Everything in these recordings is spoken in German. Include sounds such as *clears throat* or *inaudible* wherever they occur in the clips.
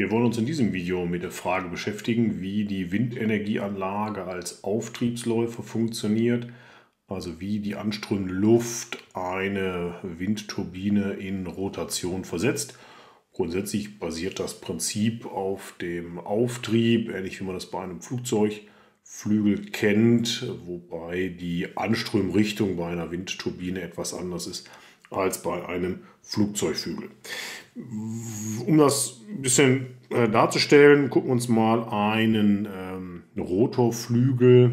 Wir wollen uns in diesem Video mit der Frage beschäftigen, wie die Windenergieanlage als Auftriebsläufer funktioniert, also wie die anströmende Luft eine Windturbine in Rotation versetzt. Grundsätzlich basiert das Prinzip auf dem Auftrieb, ähnlich wie man das bei einem Flugzeugflügel kennt, wobei die Anströmrichtung bei einer Windturbine etwas anders ist als bei einem Flugzeugflügel. Um das ein bisschen äh, darzustellen, gucken wir uns mal einen ähm, Rotorflügel,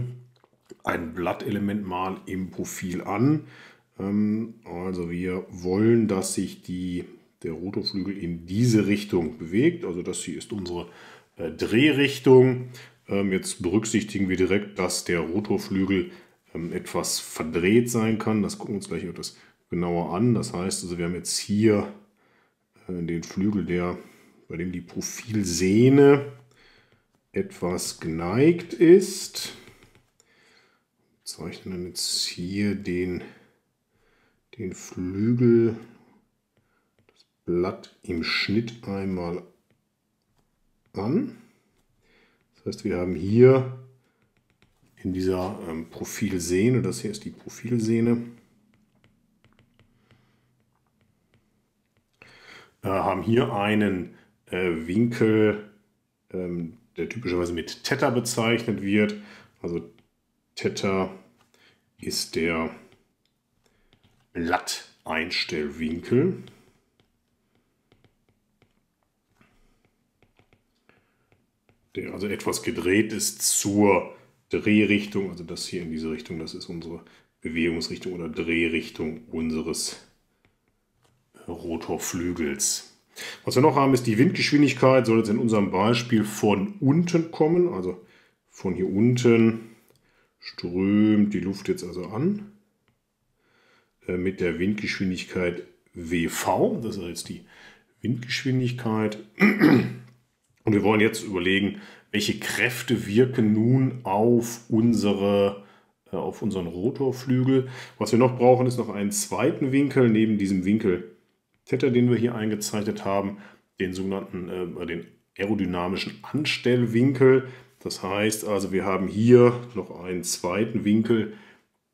ein Blattelement mal im Profil an. Ähm, also wir wollen, dass sich die, der Rotorflügel in diese Richtung bewegt. Also das hier ist unsere äh, Drehrichtung. Ähm, jetzt berücksichtigen wir direkt, dass der Rotorflügel ähm, etwas verdreht sein kann. Das gucken wir uns gleich etwas genauer an. Das heißt, also wir haben jetzt hier äh, den Flügel, der, bei dem die Profilsehne etwas geneigt ist. Wir zeichnen dann jetzt hier den, den Flügel, das Blatt im Schnitt einmal an. Das heißt, wir haben hier in dieser ähm, Profilsehne, das hier ist die Profilsehne, haben hier einen äh, Winkel, ähm, der typischerweise mit Theta bezeichnet wird. Also Theta ist der Blatteinstellwinkel. Der also etwas gedreht ist zur Drehrichtung, also das hier in diese Richtung, das ist unsere Bewegungsrichtung oder Drehrichtung unseres Rotorflügels. Was wir noch haben, ist die Windgeschwindigkeit, soll jetzt in unserem Beispiel von unten kommen, also von hier unten strömt die Luft jetzt also an äh, mit der Windgeschwindigkeit WV, das ist jetzt die Windgeschwindigkeit. *clears throat* Und wir wollen jetzt überlegen, welche Kräfte wirken nun auf unsere äh, auf unseren Rotorflügel. Was wir noch brauchen, ist noch einen zweiten Winkel neben diesem Winkel Theta, den wir hier eingezeichnet haben, den sogenannten äh, den aerodynamischen Anstellwinkel. Das heißt also, wir haben hier noch einen zweiten Winkel,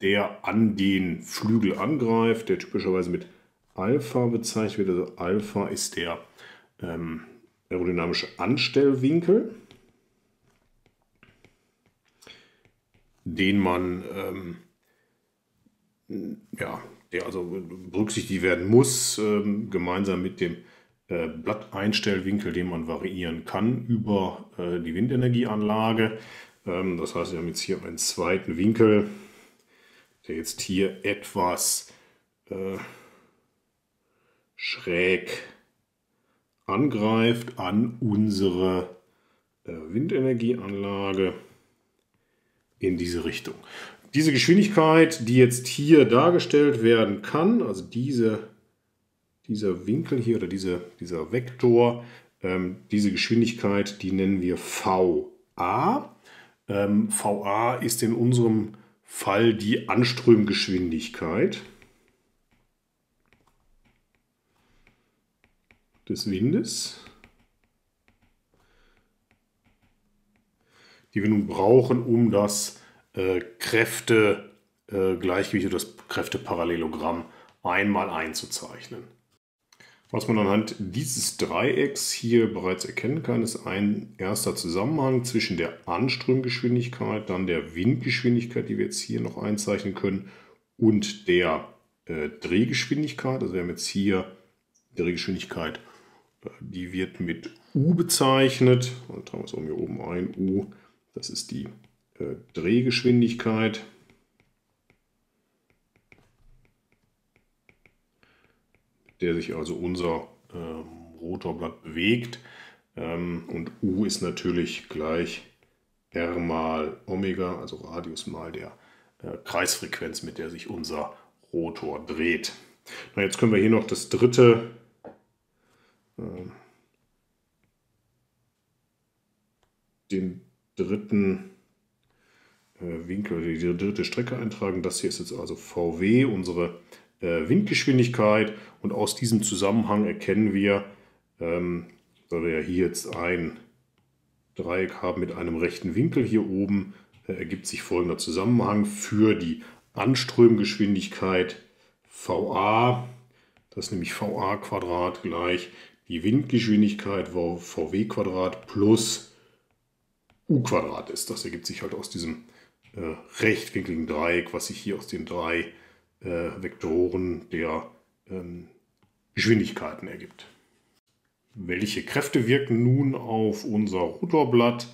der an den Flügel angreift, der typischerweise mit Alpha bezeichnet wird. Also Alpha ist der ähm, aerodynamische Anstellwinkel, den man ähm, ja, der also berücksichtigt werden muss, ähm, gemeinsam mit dem äh, Blatteinstellwinkel, den man variieren kann über äh, die Windenergieanlage. Ähm, das heißt, wir haben jetzt hier einen zweiten Winkel, der jetzt hier etwas äh, schräg angreift an unsere Windenergieanlage in diese Richtung. Diese Geschwindigkeit, die jetzt hier dargestellt werden kann, also diese, dieser Winkel hier oder diese, dieser Vektor, ähm, diese Geschwindigkeit, die nennen wir VA. Ähm, VA ist in unserem Fall die Anströmgeschwindigkeit des Windes, die wir nun brauchen, um das äh, Kräftegleichgewicht äh, oder das Kräfteparallelogramm einmal einzuzeichnen. Was man anhand dieses Dreiecks hier bereits erkennen kann, ist ein erster Zusammenhang zwischen der Anströmgeschwindigkeit, dann der Windgeschwindigkeit, die wir jetzt hier noch einzeichnen können, und der äh, Drehgeschwindigkeit. Also wir haben jetzt hier die Drehgeschwindigkeit, die wird mit U bezeichnet. Und tragen wir es auch hier oben ein, U, das ist die äh, Drehgeschwindigkeit. der sich also unser ähm, Rotorblatt bewegt. Ähm, und U ist natürlich gleich R mal Omega, also Radius mal der äh, Kreisfrequenz, mit der sich unser Rotor dreht. Na, jetzt können wir hier noch das dritte äh, den dritten äh, Winkel, die dritte Strecke eintragen. Das hier ist jetzt also VW, unsere äh, Windgeschwindigkeit. Und aus diesem Zusammenhang erkennen wir, ähm, weil wir ja hier jetzt ein Dreieck haben mit einem rechten Winkel hier oben, äh, ergibt sich folgender Zusammenhang für die Anströmgeschwindigkeit VA, das ist nämlich VA Quadrat gleich die Windgeschwindigkeit VW Quadrat plus U Quadrat ist. Das ergibt sich halt aus diesem äh, rechtwinkligen Dreieck, was sich hier aus den drei äh, Vektoren der ähm, Geschwindigkeiten ergibt. Welche Kräfte wirken nun auf unser Rotorblatt?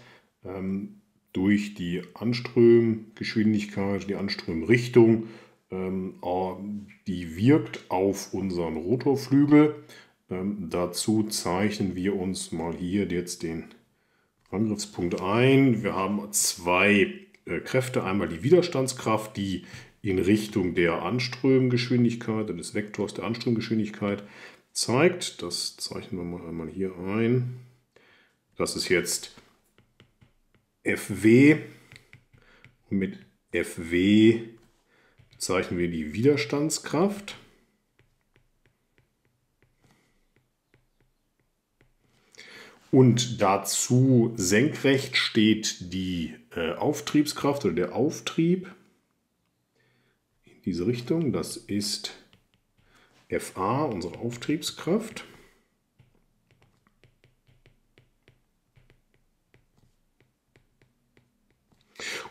Ähm, durch die Anströmgeschwindigkeit, die Anströmrichtung, ähm, die wirkt auf unseren Rotorflügel. Ähm, dazu zeichnen wir uns mal hier jetzt den Angriffspunkt ein. Wir haben zwei äh, Kräfte. Einmal die Widerstandskraft, die in Richtung der Anströmgeschwindigkeit, des Vektors der Anströmgeschwindigkeit zeigt. Das zeichnen wir mal einmal hier ein. Das ist jetzt Fw und mit Fw bezeichnen wir die Widerstandskraft. Und dazu senkrecht steht die äh, Auftriebskraft oder der Auftrieb in diese Richtung. Das ist Fa, unsere Auftriebskraft.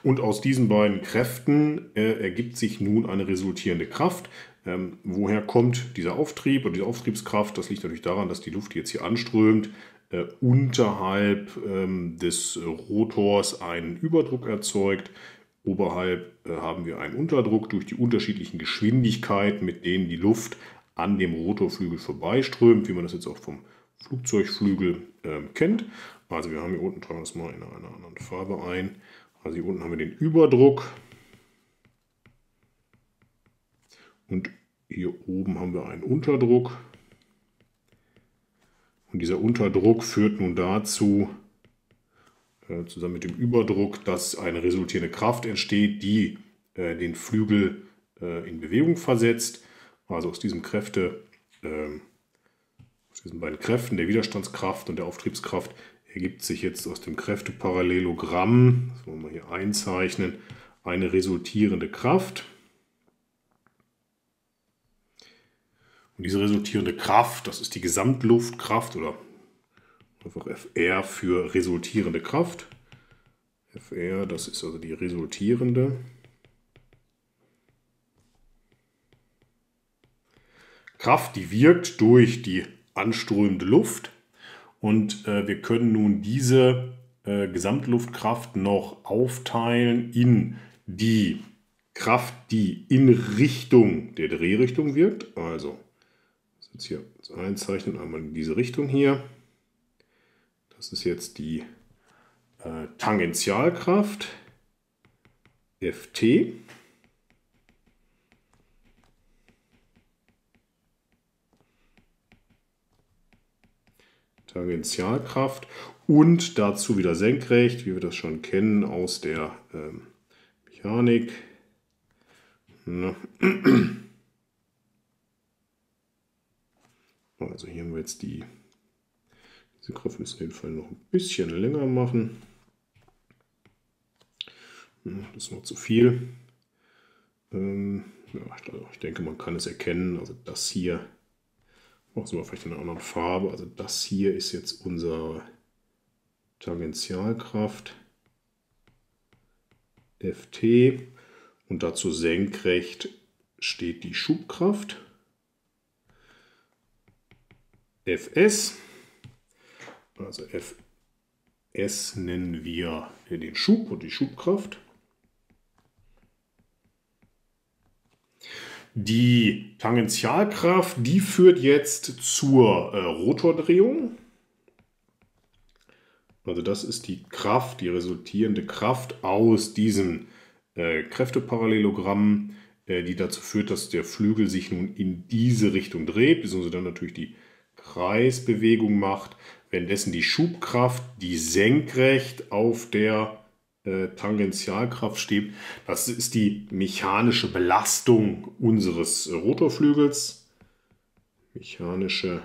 Und aus diesen beiden Kräften äh, ergibt sich nun eine resultierende Kraft. Ähm, woher kommt dieser Auftrieb oder diese Auftriebskraft? Das liegt natürlich daran, dass die Luft jetzt hier anströmt, äh, unterhalb ähm, des Rotors einen Überdruck erzeugt. Oberhalb äh, haben wir einen Unterdruck durch die unterschiedlichen Geschwindigkeiten, mit denen die Luft an dem Rotorflügel vorbeiströmt, wie man das jetzt auch vom Flugzeugflügel äh, kennt. Also wir haben hier unten, tragen wir das mal in einer anderen Farbe ein, also hier unten haben wir den Überdruck. Und hier oben haben wir einen Unterdruck. Und dieser Unterdruck führt nun dazu, äh, zusammen mit dem Überdruck, dass eine resultierende Kraft entsteht, die äh, den Flügel äh, in Bewegung versetzt. Also aus diesen Kräfte, ähm, aus diesen beiden Kräften, der Widerstandskraft und der Auftriebskraft, ergibt sich jetzt aus dem Kräfteparallelogramm, das wollen wir hier einzeichnen, eine resultierende Kraft. Und diese resultierende Kraft, das ist die Gesamtluftkraft oder einfach FR für resultierende Kraft. FR, das ist also die resultierende. Kraft, die wirkt durch die anströmende Luft und äh, wir können nun diese äh, Gesamtluftkraft noch aufteilen in die Kraft, die in Richtung der Drehrichtung wirkt. Also, jetzt hier einzeichnen, einmal in diese Richtung hier. Das ist jetzt die äh, Tangentialkraft Ft. Tangentialkraft und dazu wieder senkrecht, wie wir das schon kennen aus der ähm, Mechanik. *clears throat* Also hier haben wir jetzt die, diese Kraft müssen den Fall noch ein bisschen länger machen. Das ist noch zu viel. Ähm, ja, ich denke, man kann es erkennen. Also das hier Machen wir vielleicht in einer anderen Farbe. Also das hier ist jetzt unsere Tangentialkraft Ft und dazu senkrecht steht die Schubkraft Fs. Also Fs nennen wir den Schub und die Schubkraft. Die Tangentialkraft, die führt jetzt zur äh, Rotordrehung. Also das ist die Kraft, die resultierende Kraft aus diesem äh, Kräfteparallelogramm, äh, die dazu führt, dass der Flügel sich nun in diese Richtung dreht, beziehungsweise dann natürlich die Kreisbewegung macht, währenddessen die Schubkraft, die senkrecht auf der äh, Tangentialkraft steht. Das ist die mechanische Belastung unseres Rotorflügels. Mechanische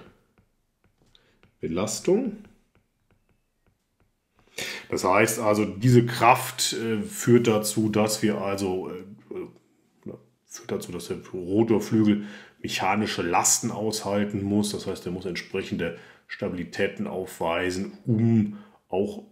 Belastung. Das heißt also, diese Kraft äh, führt dazu, dass wir also äh, führt dazu, dass der Rotorflügel mechanische Lasten aushalten muss. Das heißt, er muss entsprechende Stabilitäten aufweisen, um auch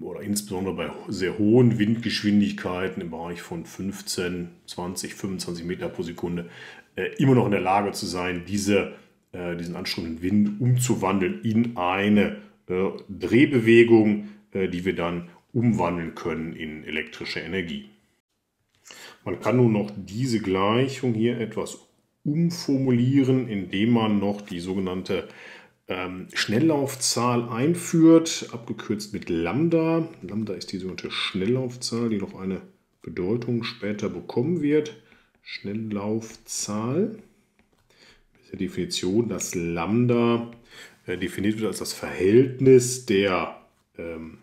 oder insbesondere bei sehr hohen Windgeschwindigkeiten im Bereich von 15, 20, 25 Meter pro Sekunde äh, immer noch in der Lage zu sein, diese, äh, diesen anstrengenden Wind umzuwandeln in eine äh, Drehbewegung, die wir dann umwandeln können in elektrische Energie. Man kann nun noch diese Gleichung hier etwas umformulieren, indem man noch die sogenannte ähm, Schnelllaufzahl einführt, abgekürzt mit Lambda. Lambda ist die sogenannte Schnelllaufzahl, die noch eine Bedeutung später bekommen wird. Schnelllaufzahl. Ist die Definition, dass Lambda äh, definiert wird als das Verhältnis der ähm,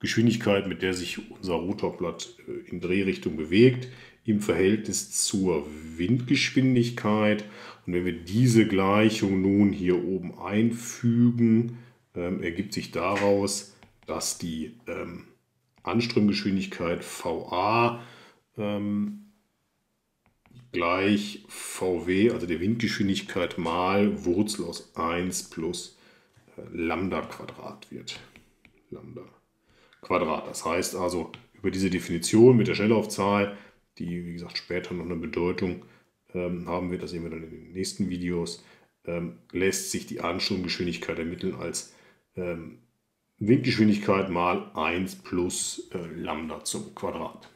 Geschwindigkeit, mit der sich unser Rotorblatt äh, in Drehrichtung bewegt, im Verhältnis zur Windgeschwindigkeit. Und wenn wir diese Gleichung nun hier oben einfügen, ähm, ergibt sich daraus, dass die ähm, Anströmgeschwindigkeit VA ähm, gleich VW, also der Windgeschwindigkeit mal Wurzel aus 1 plus äh, Lambda Quadrat wird. Lambda Quadrat. Das heißt also, über diese Definition mit der Schnelllaufzahl die, wie gesagt, später noch eine Bedeutung ähm, haben wird, das sehen wir dann in den nächsten Videos, ähm, lässt sich die Anstromgeschwindigkeit ermitteln als ähm, Windgeschwindigkeit mal 1 plus äh, Lambda zum Quadrat.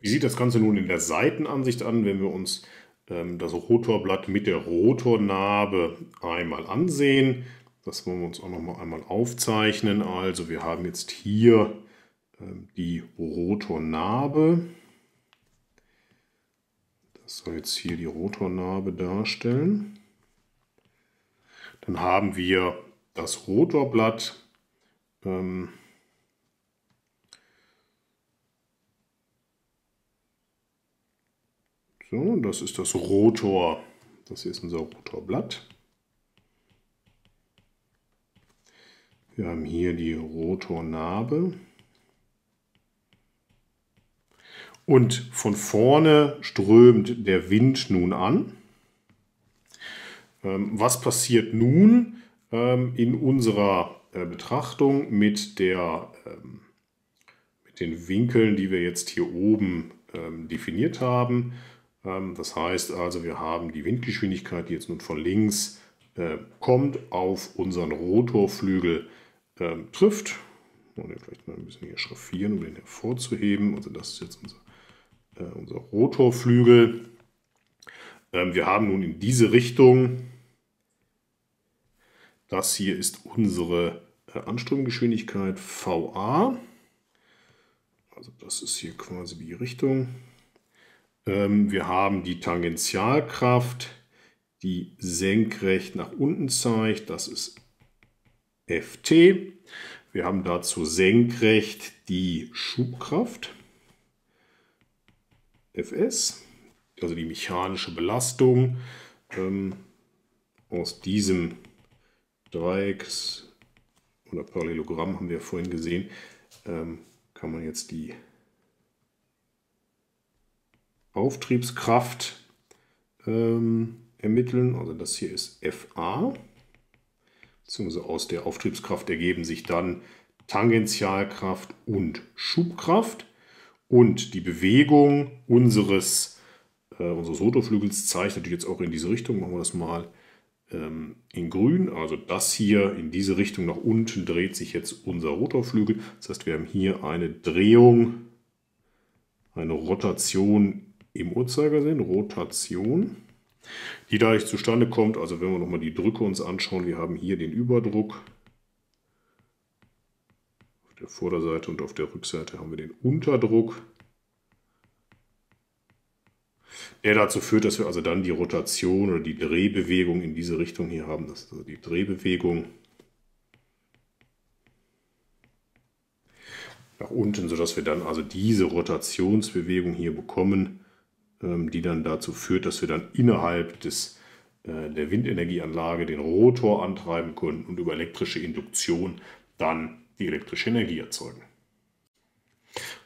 Wie sieht das Ganze nun in der Seitenansicht an, wenn wir uns ähm, das Rotorblatt mit der Rotornabe einmal ansehen? Das wollen wir uns auch noch mal einmal aufzeichnen. Also wir haben jetzt hier ähm, die Rotornabe. Das soll jetzt hier die Rotornabe darstellen. Dann haben wir das Rotorblatt. Ähm, so, das ist das Rotor. Das hier ist unser Rotorblatt. Wir haben hier die Rotornabe. Und von vorne strömt der Wind nun an. Ähm, was passiert nun ähm, in unserer äh, Betrachtung mit, der, ähm, mit den Winkeln, die wir jetzt hier oben definiert haben? Das heißt also, wir haben die Windgeschwindigkeit, die jetzt nun von links äh, kommt, auf unseren Rotorflügel trifft. Und vielleicht mal ein bisschen hier schraffieren, um den hervorzuheben. Also das ist jetzt unser äh, unser Rotorflügel. Ähm, wir haben nun in diese Richtung, das hier ist unsere äh, Anströmgeschwindigkeit VA. Also das ist hier quasi die Richtung. Ähm, wir haben die Tangentialkraft, die senkrecht nach unten zeigt. Das ist Ft. Wir haben dazu senkrecht die Schubkraft. Fs, also die mechanische Belastung. Ähm, aus diesem Dreiecks- oder Parallelogramm haben wir vorhin gesehen, ähm, kann man jetzt die Auftriebskraft ähm, ermitteln. Also das hier ist FA. Beziehungsweise aus der Auftriebskraft ergeben sich dann Tangentialkraft und Schubkraft. Und die Bewegung unseres, äh, unseres Rotorflügels zeigt natürlich jetzt auch in diese Richtung. Machen wir das mal ähm, in grün. Also das hier in diese Richtung nach unten dreht sich jetzt unser Rotorflügel. Das heißt, wir haben hier eine Drehung, eine Rotation im Uhrzeigersinn, Rotation, die dadurch zustande kommt. Also wenn wir nochmal die Drücke uns anschauen, wir haben hier den Überdruck der Vorderseite und auf der Rückseite haben wir den Unterdruck, der dazu führt, dass wir also dann die Rotation oder die Drehbewegung in diese Richtung hier haben. Das ist also die Drehbewegung nach unten, sodass wir dann also diese Rotationsbewegung hier bekommen, ähm, die dann dazu führt, dass wir dann innerhalb des, äh, der Windenergieanlage den Rotor antreiben können und über elektrische Induktion dann die elektrische Energie erzeugen.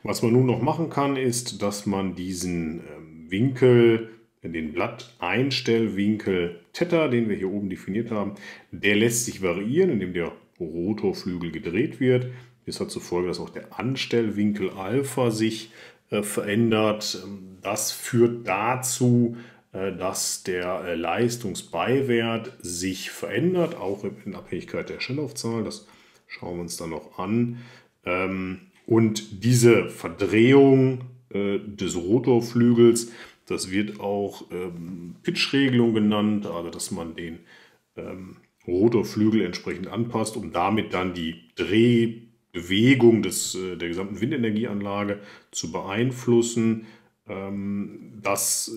Was man nun noch machen kann, ist, dass man diesen ähm, Winkel, den Blatteinstellwinkel Theta, den wir hier oben definiert haben, der lässt sich variieren, indem der Rotorflügel gedreht wird. Das hat zur Folge, dass auch der Anstellwinkel Alpha sich äh, verändert. Das führt dazu, äh, dass der äh, Leistungsbeiwert sich verändert, auch in Abhängigkeit der Schnelllaufzahl. Das schauen wir uns dann noch an. Ähm, und diese Verdrehung äh, des Rotorflügels, das wird auch ähm, Pitchregelung genannt, also dass man den ähm, Rotorflügel entsprechend anpasst, um damit dann die Drehbewegung des, äh, der gesamten Windenergieanlage zu beeinflussen. Das,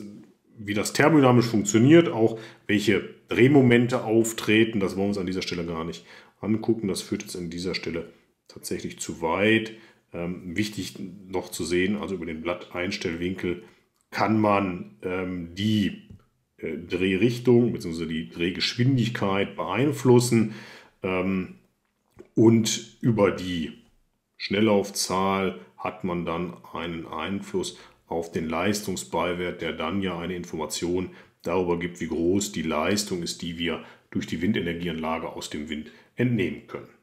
wie das thermodynamisch funktioniert, auch welche Drehmomente auftreten, das wollen wir uns an dieser Stelle gar nicht angucken. Das führt jetzt an dieser Stelle tatsächlich zu weit. Ähm, wichtig noch zu sehen, also über den Blatteinstellwinkel kann man ähm, die äh, Drehrichtung bzw. die Drehgeschwindigkeit beeinflussen ähm, und über die Schnelllaufzahl hat man dann einen Einfluss auf den Leistungsbeiwert, der dann ja eine Information darüber gibt, wie groß die Leistung ist, die wir durch die Windenergieanlage aus dem Wind entnehmen können.